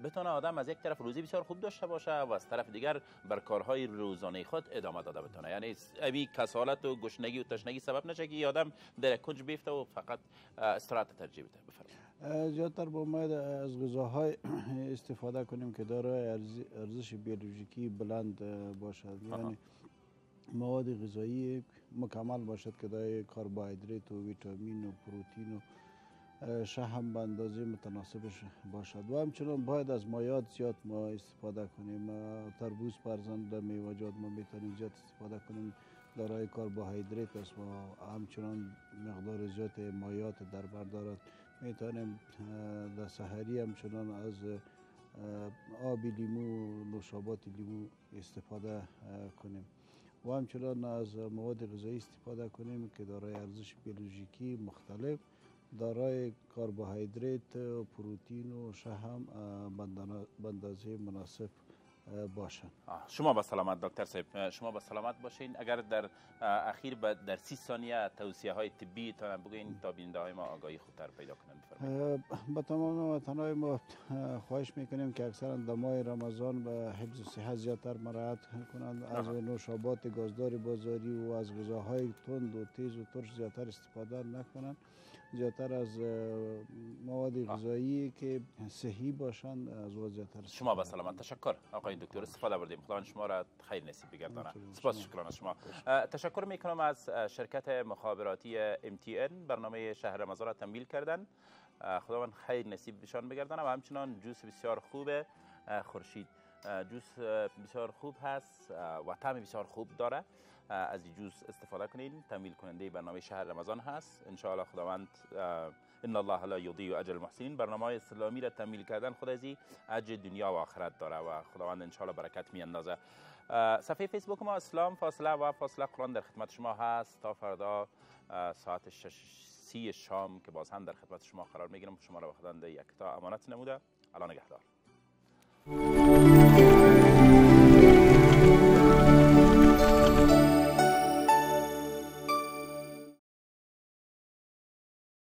بتونه آدم از یک طرف روزی بسیار خوب داشته باشه و از طرف دیگر بر کارهای روزانه خود ادامه داده بتونه؟ یعنی ابی کسالت و گشنگی و تشنگی سبب نشه که آدم در کنج بیفته و فقط استراحت ترجیح بده بفرمایید. زیادتر با ما از غذاهای استفاده کنیم که دارای ارزش بیولوژیکی بلند باشد. یعنی مواد غذایی مکمل باشد که دارای کربوهیدرات و ویتامین و پروتین و شهم به اندازه متناسبش باشد. و همچنان باید از مایات زیاد ما استفاده کنیم. تربوز پرزند میوجات ما می‌تونیم زیاد استفاده کنیم. دارای کربوهیدرات است و همچنان مقدار زیاد مایات در بر دارد. می‌تونیم در سحری همچنان از آب لیمو نوشابات لیمو استفاده کنیم. و همچنان از مواد غذایی استفاده کنیم که دارای ارزش بیولوژیکی مختلف دارای کربوهیدرات پروتین و شهم بندازه مناسب. باشن. شما با سلامت دکتر صاحب شما با سلامت باشین. اگر در اخیر در سی ثانیه توصیه های طبی تا بگین تا بیننده های ما آگاهی خودتر پیدا کنند با تمام وطنهای ما خواهش می‌کنیم که اکثرا در ماه رمضان به حفظ صحت زیادتر مراعات کنند. از نوشابات گازدار بازاری و از غذاهای تند و تیز و ترش زیادتر استفاده نکنند. زیادتر از مواد غذایی که صحی باشند از زیادتر شما با سلامت تشکر. آقای دکتر استفاده بردیم خدا شما را خیر نصیب بگردانه سپاس شکران از شما. تشکر می‌کنم از شرکت مخابراتی MTN برنامه شهر رمضان را تمویل کردن. خداوند خیر نصیب بشان بگردانه و همچنان جوس بسیار خوب خورشید. جوس بسیار خوب هست. و طعم بسیار خوب داره. از این جوز استفاده کنین. تمویل کننده برنامه شهر رمضان هست. ان شاء الله خداوند ان الله لا یضیع اجر المحسنین. برنامه اسلامی را تمویل کردن خود از اجر دنیا و آخرت داره و خداوند ان شاء الله برکت می اندازه صفحه فیسبوک ما اسلام فاصله و فاصله قرآن در خدمت شما هست. تا فردا ساعت شش سی شام که باز هم در خدمت شما قرار می‌گیرم. شما را به خداوند یک تا امانت نموده. الان نگهدار.